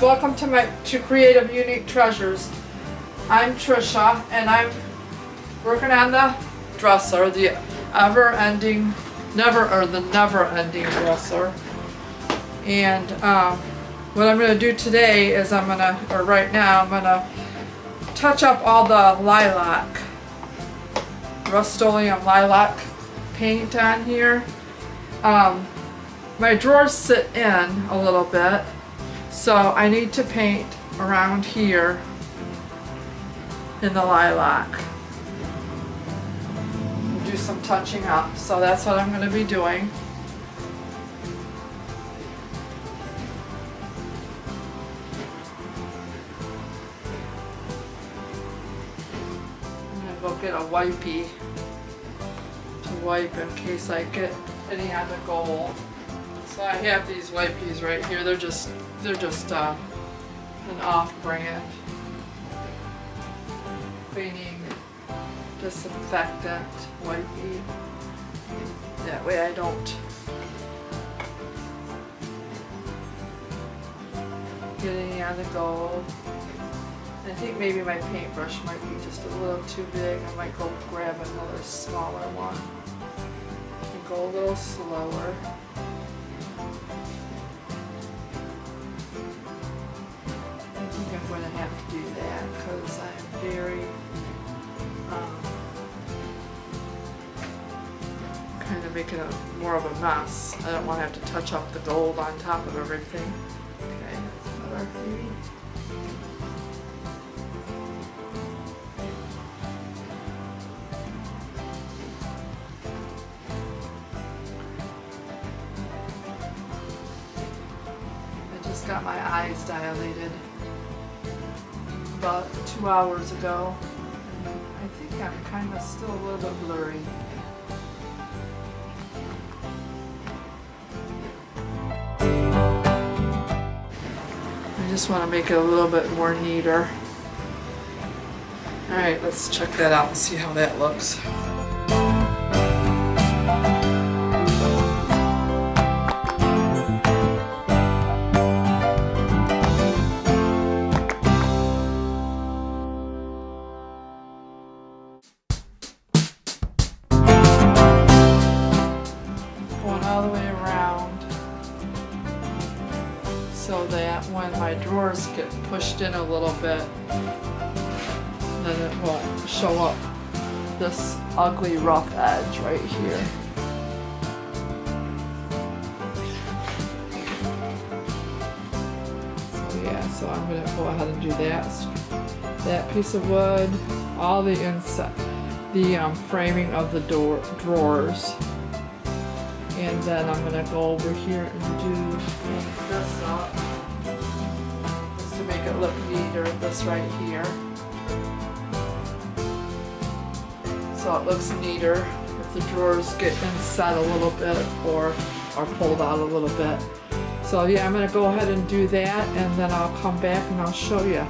welcome to my to Creative Unique Treasures. I'm Trisha and I'm working on the dresser, the ever-ending, never or the never-ending dresser. And um, what I'm going to do today is I'm going to, or right now, I'm going to touch up all the lilac, Rust-Oleum lilac paint on here. Um, my drawers sit in a little bit, so I need to paint around here in the lilac. Do some touching up, so that's what I'm going to be doing. I'm going to go get a wipey to wipe in case I get any on the gold. So I have these white peas right here. They're just they're just uh, an off-brand cleaning disinfectant wipey. That way I don't get any on the gold. I think maybe my paintbrush might be just a little too big. I might go grab another smaller one and go a little slower. I think I'm going to have to do that because I'm very um, kind of making a more of a mess. I don't want to have to touch up the gold on top of everything. Okay, that's got my eyes dilated about two hours ago. And I think I'm kind of still a little bit blurry. I just want to make it a little bit more neater. Alright, let's check that out and see how that looks. So that when my drawers get pushed in a little bit then it won't show up this ugly rough edge right here. So yeah, so I'm gonna go ahead and do that. That piece of wood, all the inside, the um, framing of the door drawers. And then I'm gonna go over here and do this up. Just to make it look neater, this right here. So it looks neater if the drawers get inset a little bit or are pulled out a little bit. So yeah, I'm gonna go ahead and do that and then I'll come back and I'll show you.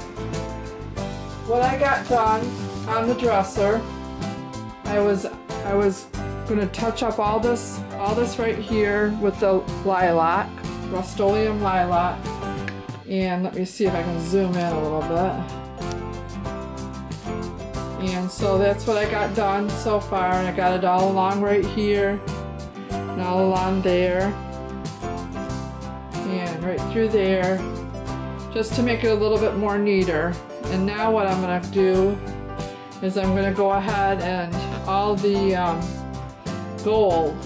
What I got done on the dresser, I was I was gonna touch up all this all this right here with the lilac, Rust-Oleum lilac. And let me see if I can zoom in a little bit. And so that's what I got done so far. And I got it all along right here and all along there and right through there just to make it a little bit more neater. And now what I'm gonna do is I'm gonna go ahead and all the um, gold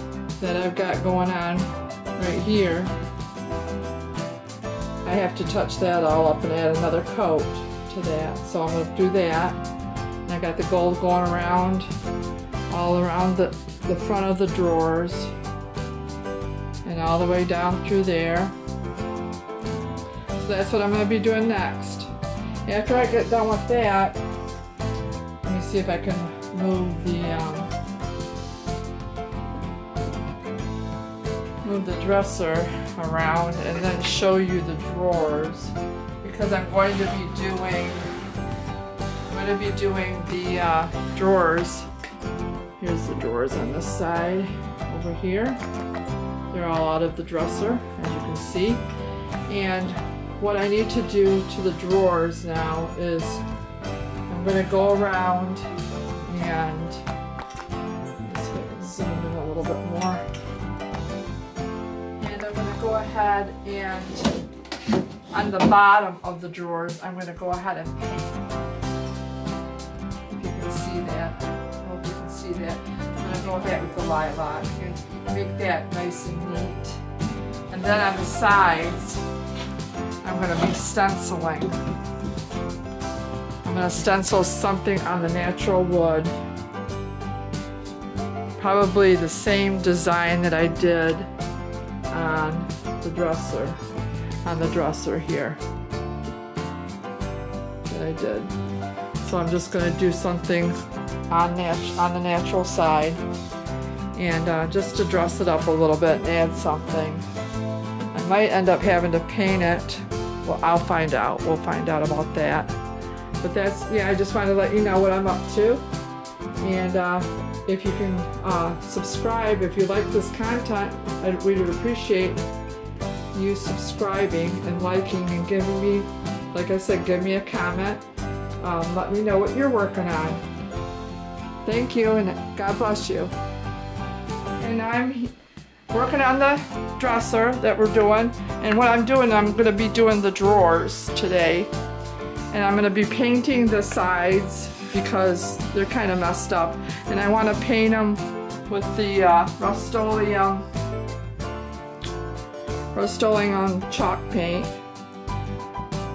that I've got going on right here, I have to touch that all up and add another coat to that. So I'm gonna do that. And I got the gold going around, all around the, the front of the drawers and all the way down through there. So that's what I'm gonna be doing next. After I get done with that, let me see if I can move the um, move the dresser around and then show you the drawers because I'm going to be doing I'm going to be doing the uh, drawers. Here's the drawers on this side over here. They're all out of the dresser as you can see. And what I need to do to the drawers now is I'm gonna go around and zoom in a little bit more. Go ahead and on the bottom of the drawers, I'm gonna go ahead and paint. If you can see that, I hope you can see that. I'm gonna go ahead with the lilac and make that nice and neat. And then on the sides, I'm gonna be stenciling. I'm gonna stencil something on the natural wood. Probably the same design that I did on the dresser, on the dresser here that I did. So I'm just gonna do something on, nat on the natural side and uh, just to dress it up a little bit and add something. I might end up having to paint it. Well, I'll find out. We'll find out about that. But that's, yeah, I just wanted to let you know what I'm up to. And uh, if you can uh, subscribe, if you like this content, I'd, we would appreciate you subscribing and liking and giving me, like I said, give me a comment. Um, let me know what you're working on. Thank you and God bless you. And I'm working on the dresser that we're doing. And what I'm doing, I'm gonna be doing the drawers today. And I'm gonna be painting the sides because they're kind of messed up. And I wanna paint them with the uh, Rust-Oleum, Rust-Oleum chalk paint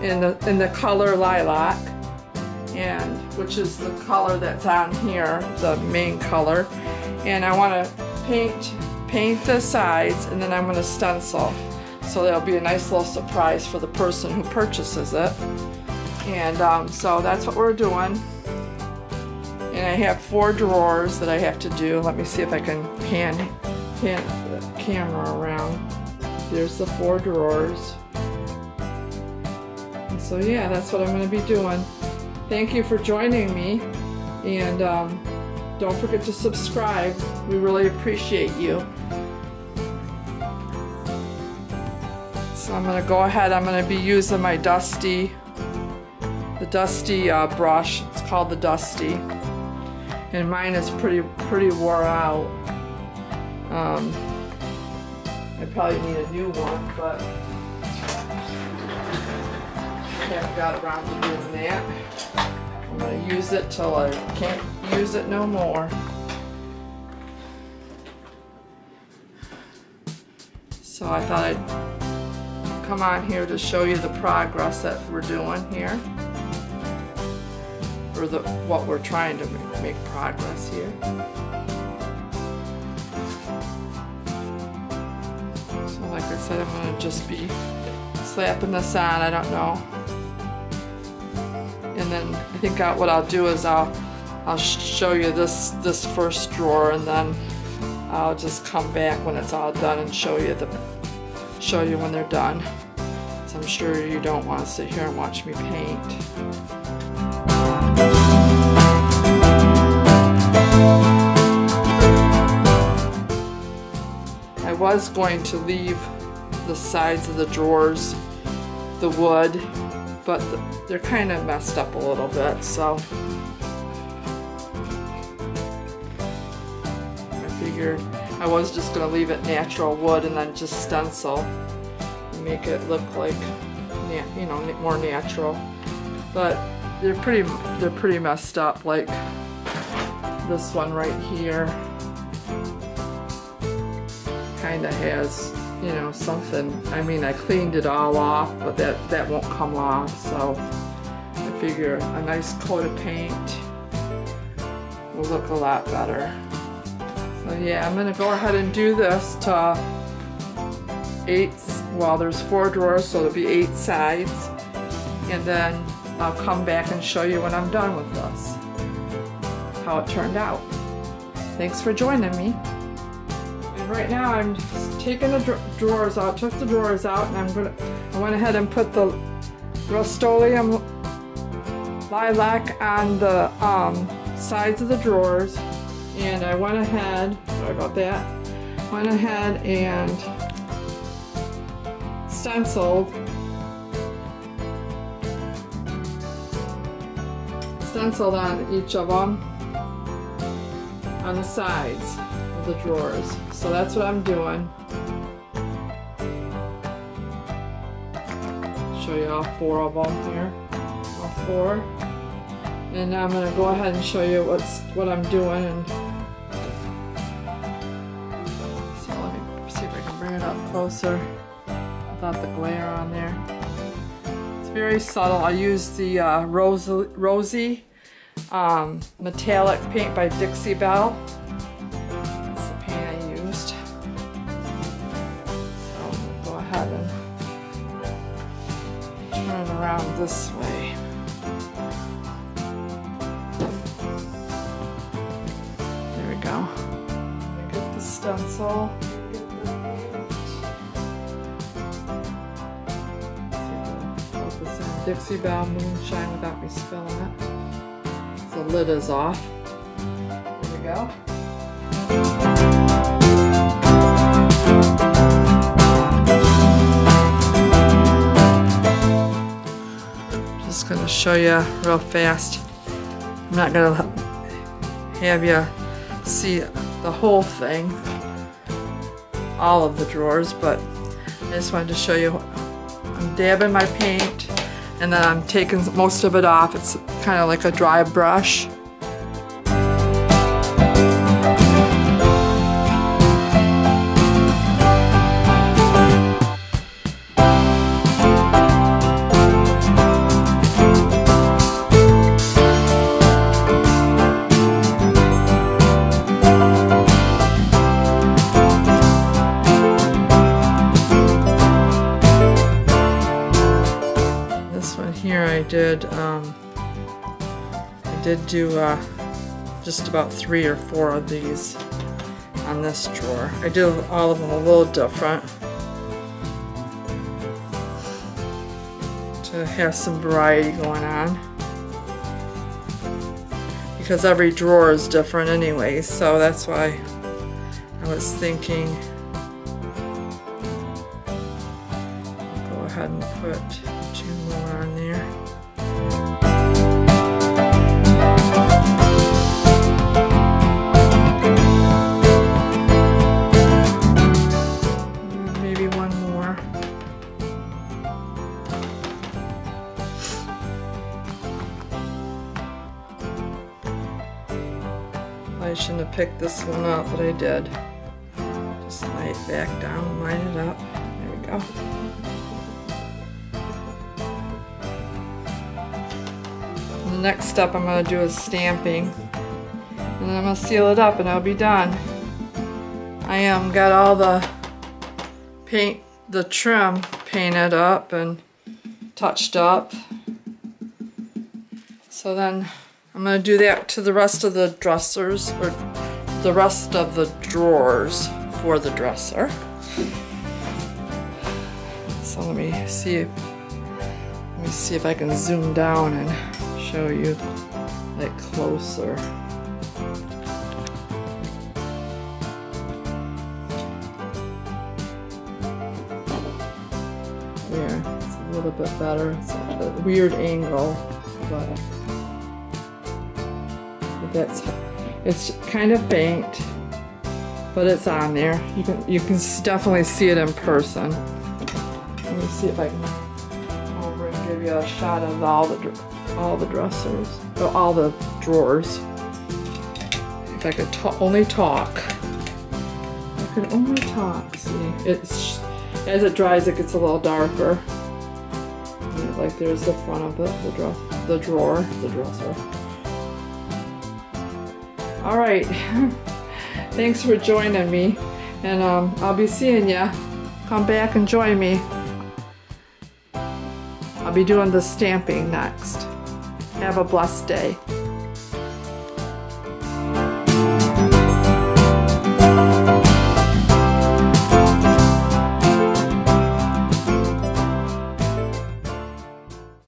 in the, in the color lilac. And which is the color that's on here, the main color. And I wanna paint paint the sides and then I'm going to stencil. So that'll be a nice little surprise for the person who purchases it. And um, so that's what we're doing. And I have four drawers that I have to do. Let me see if I can pan, pan the camera around. There's the four drawers. So yeah, that's what I'm going to be doing. Thank you for joining me. And um, don't forget to subscribe. We really appreciate you. So I'm going to go ahead. I'm going to be using my Dusty, the Dusty uh, brush. It's called the Dusty. And mine is pretty, pretty wore out. Um, I probably need a new one, but I haven't got around to doing that. I'm going to use it till I can't use it no more. So I thought I'd come on here to show you the progress that we're doing here. Or the what we're trying to make progress here. I'm to just be slapping this on. I don't know and then I think I, what I'll do is I'll I'll show you this this first drawer and then I'll just come back when it's all done and show you the show you when they're done. So I'm sure you don't want to sit here and watch me paint. I was going to leave the sides of the drawers the wood but they're kind of messed up a little bit, so I figured I was just going to leave it natural wood and then just stencil and make it look like, you know, more natural. But they're pretty, they're pretty messed up, like this one right here kind of has you know, something. I mean, I cleaned it all off, but that, that won't come off, so I figure a nice coat of paint will look a lot better. So yeah, I'm gonna go ahead and do this to eight, well there's four drawers, so there'll be eight sides. And then I'll come back and show you when I'm done with this, how it turned out. Thanks for joining me right now I'm just taking the drawers out, took the drawers out, and I'm gonna, I went ahead and put the Rust-Oleum lilac on the um, sides of the drawers, and I went ahead, sorry about that, went ahead and stenciled stenciled on each of them on the sides of the drawers. So that's what I'm doing. Show you all four of them here. All four. And now I'm gonna go ahead and show you what's what I'm doing and so let me see if I can bring it up closer without the glare on there. It's very subtle. I use the uh, Rosy, Rosy um, metallic paint by Dixie Belle. That's the paint I used. So I'm go ahead and turn it around this way. There we go. Get the stencil. Dixie Belle Moonshine without me spilling it. Lid is off. There we go. Just gonna show you real fast. I'm not gonna have you see the whole thing, all of the drawers, but I just wanted to show you. I'm dabbing my paint and then I'm taking most of it off. It's kind of like a dry brush. I did, um, I did do uh, just about three or four of these on this drawer. I did all of them a little different to have some variety going on. Because every drawer is different anyway, so that's why I was thinking go ahead and put two more on there. I picked this one up, but I did. Just lay it back down, line it up. There we go. The next step I'm going to do is stamping. And then I'm going to seal it up and I'll be done. I um, got all the paint, the trim painted up and touched up. So then I'm going to do that to the rest of the dressers, or the rest of the drawers for the dresser. So let me see if, let me see if I can zoom down and show you like closer. There, it's a little bit better. It's a weird angle, but that's it's kind of faint, but it's on there. You can you can definitely see it in person. Let me see if I can over and give you a shot of all the all the dressers, oh, all the drawers. If I could ta- only talk, I could only talk. See, it's as it dries, it gets a little darker. Like there's the front of it, the drawer, the drawer, the dresser. All right. Thanks for joining me. And um, I'll be seeing ya. Come back and join me. I'll be doing the stamping next. Have a blessed day.